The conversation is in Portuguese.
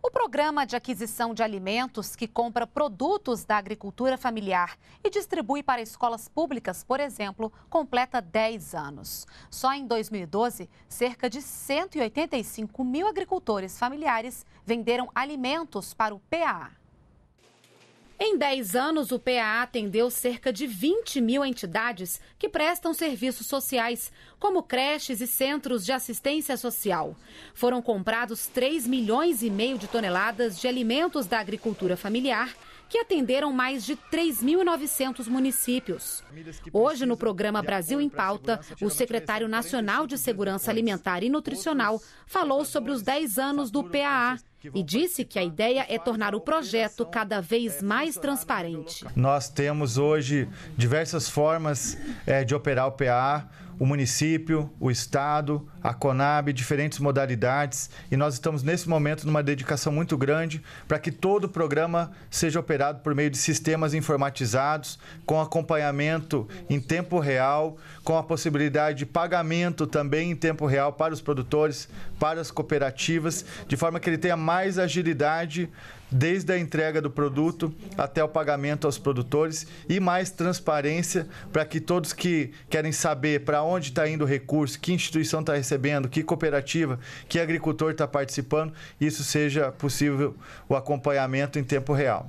O programa de aquisição de alimentos, que compra produtos da agricultura familiar e distribui para escolas públicas, por exemplo, completa 10 anos. Só em 2012, cerca de 185 mil agricultores familiares venderam alimentos para o PAA. Em 10 anos, o PAA atendeu cerca de 20 mil entidades que prestam serviços sociais, como creches e centros de assistência social. Foram comprados 3 milhões e meio de toneladas de alimentos da agricultura familiar que atenderam mais de 3.900 municípios. Hoje, no programa Brasil em Pauta, o secretário nacional de Segurança Alimentar e Nutricional falou sobre os 10 anos do PAA e disse que a ideia é tornar o projeto cada vez mais transparente. Nós temos hoje diversas formas é, de operar o PA, o município, o estado, a Conab, diferentes modalidades, e nós estamos nesse momento numa dedicação muito grande para que todo o programa seja operado por meio de sistemas informatizados, com acompanhamento em tempo real, com a possibilidade de pagamento também em tempo real para os produtores, para as cooperativas, de forma que ele tenha mais agilidade desde a entrega do produto até o pagamento aos produtores e mais transparência para que todos que querem saber para onde está indo o recurso, que instituição está recebendo, que cooperativa, que agricultor está participando, isso seja possível o acompanhamento em tempo real.